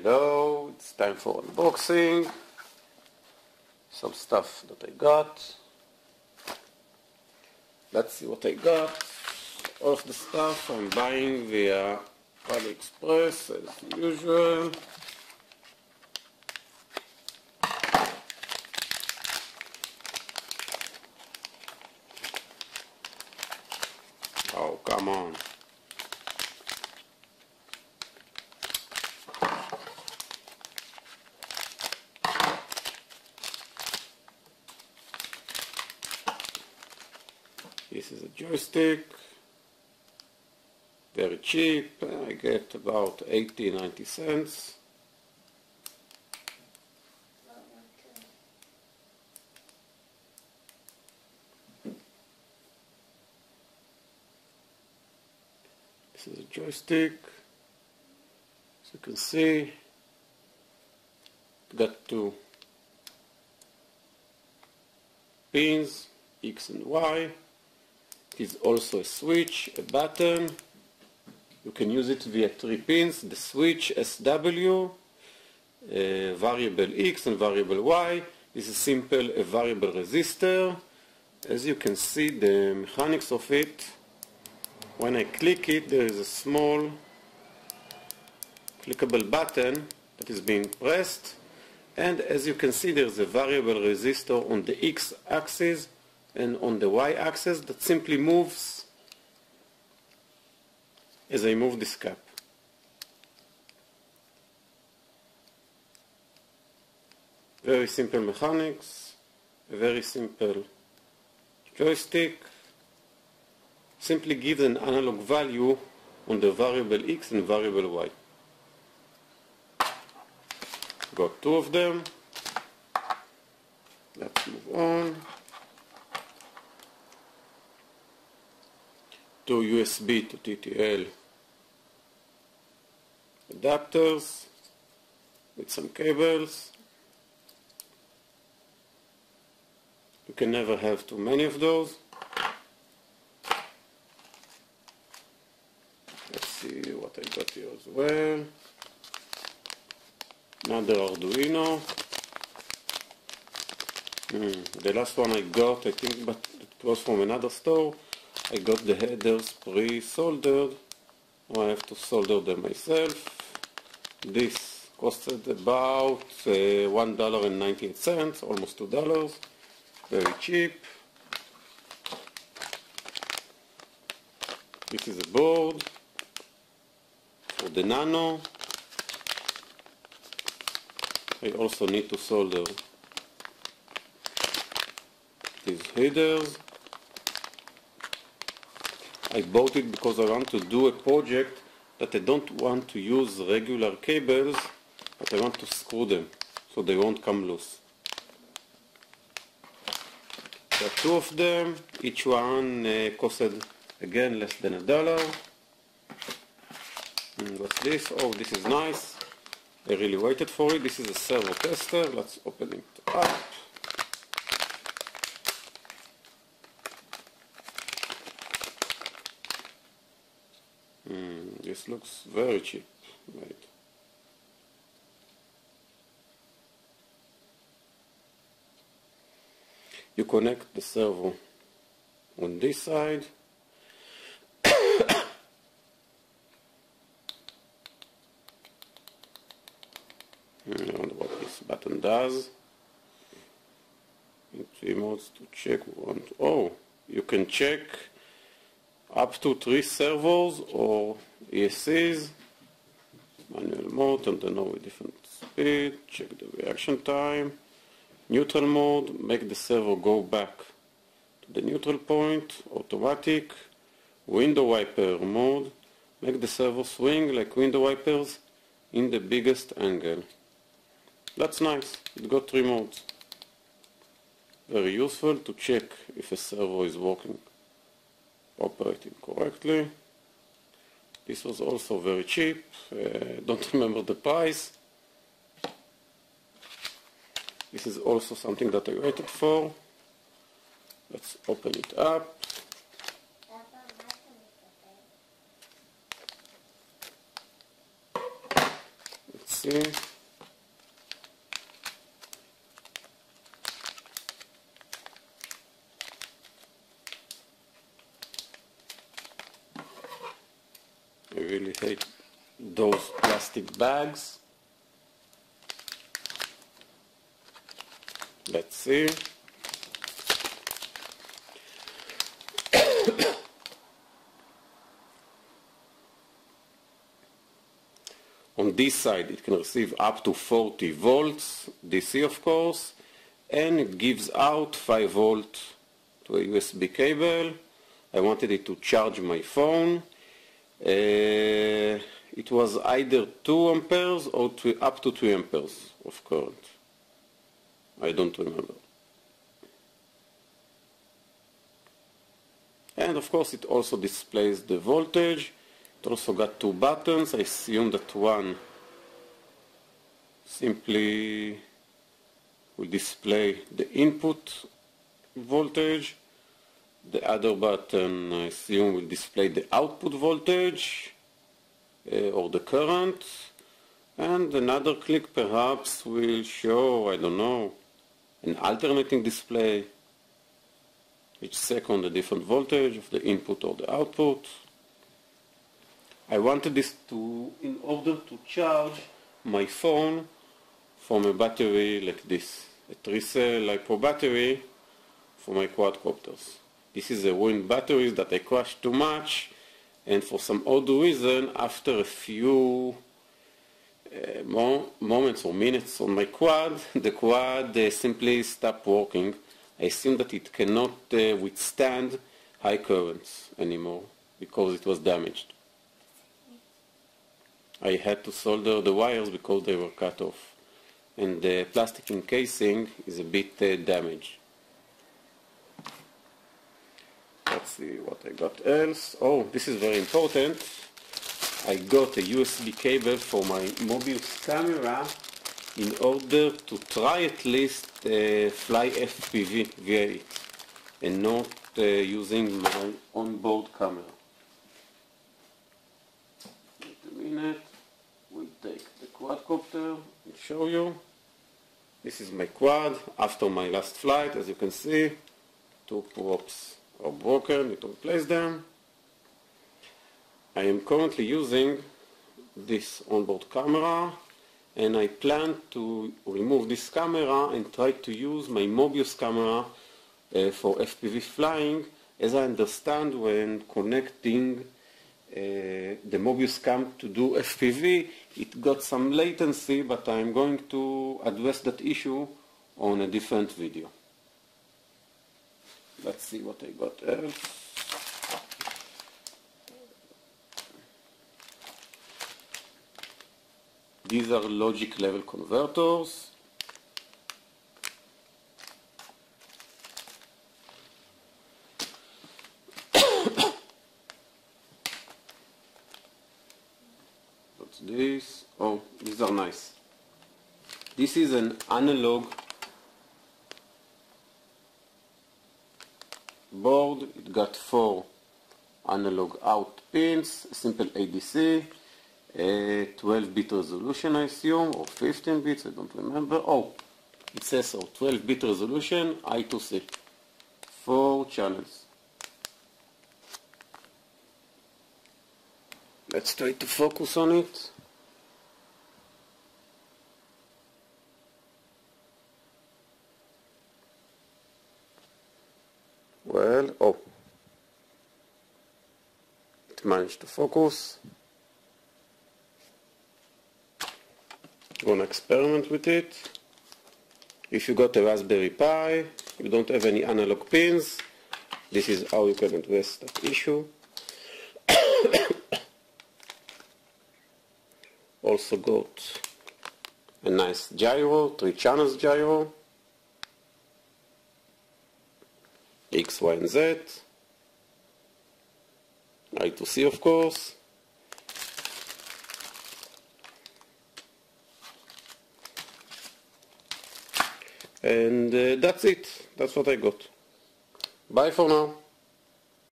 Hello, it's time for unboxing. Some stuff that I got. Let's see what I got. All of the stuff I'm buying via AliExpress as usual. Oh, come on. This is a joystick, very cheap, I get about 80, 90 cents. This is a joystick, as you can see, got two pins, X and Y. It is also a switch, a button. You can use it via three pins, the switch SW, uh, variable X and variable Y. This is simple, a variable resistor. As you can see the mechanics of it, when I click it there is a small clickable button that is being pressed and as you can see there is a variable resistor on the X axis and on the y-axis that simply moves as I move this cap. Very simple mechanics, very simple joystick, simply gives an analog value on the variable x and variable y. Got two of them. Let's move on. Two USB to TTL adapters with some cables. You can never have too many of those. Let's see what I got here as well. Another Arduino. Hmm. The last one I got, I think, but it was from another store. I got the headers pre-soldered. I have to solder them myself. This costed about uh, $1.98 almost $2 very cheap. This is a board for the nano. I also need to solder these headers I bought it because I want to do a project that I don't want to use regular cables but I want to screw them so they won't come loose. There are two of them, each one uh, costed again less than a dollar. And what's this? Oh this is nice. I really waited for it. This is a servo tester. Let's open it up. Mm, this looks very cheap. Right. You connect the servo on this side. I wonder what this button does. Three modes to check one. Oh, you can check up to three servos or ESCs, manual mode, and then with different speed, check the reaction time, neutral mode, make the servo go back to the neutral point, automatic, window wiper mode, make the servo swing like window wipers in the biggest angle. That's nice, it got three modes. Very useful to check if a servo is working operating correctly. This was also very cheap, uh, don't remember the price. This is also something that I waited for. Let's open it up. Let's see those plastic bags. Let's see. On this side it can receive up to 40 volts DC of course and it gives out 5 volt to a USB cable. I wanted it to charge my phone. Uh, it was either 2 amperes or up to 2 amperes of current. I don't remember. And of course it also displays the voltage it also got two buttons. I assume that one simply will display the input voltage. The other button, I assume, will display the output voltage uh, or the current. And another click perhaps will show, I don't know, an alternating display each second a different voltage of the input or the output. I wanted this to, in order to charge my phone from a battery like this, a 3-cell LiPo battery for my quadcopters. This is a wind batteries that I crashed too much and for some odd reason after a few uh, mo moments or minutes on my quad, the quad uh, simply stopped working. I assume that it cannot uh, withstand high currents anymore because it was damaged. I had to solder the wires because they were cut off and the plastic encasing is a bit uh, damaged. Let's see what I got else. Oh, this is very important. I got a USB cable for my Mobius camera in order to try at least uh, fly FPV via it and not uh, using my onboard camera. Wait a minute we'll take the quadcopter and show you. This is my quad after my last flight, as you can see. Two props are broken, need to replace them. I am currently using this onboard camera and I plan to remove this camera and try to use my Mobius camera uh, for FPV flying as I understand when connecting uh, the Mobius cam to do FPV, it got some latency, but I'm going to address that issue on a different video. Let's see what I got. These are logic level converters. this oh these are nice this is an analog board it got four analog out pins simple ADC 12 bit resolution I assume or 15 bits I don't remember. Oh it says so 12 bit resolution I2C four channels. Let's try to focus on it. Well, oh, it managed to focus. Gonna experiment with it. If you got a Raspberry Pi, you don't have any analog pins, this is how you can address that issue. also got a nice gyro, three channels gyro, X, Y, and Z, I2C of course, and uh, that's it, that's what I got. Bye for now.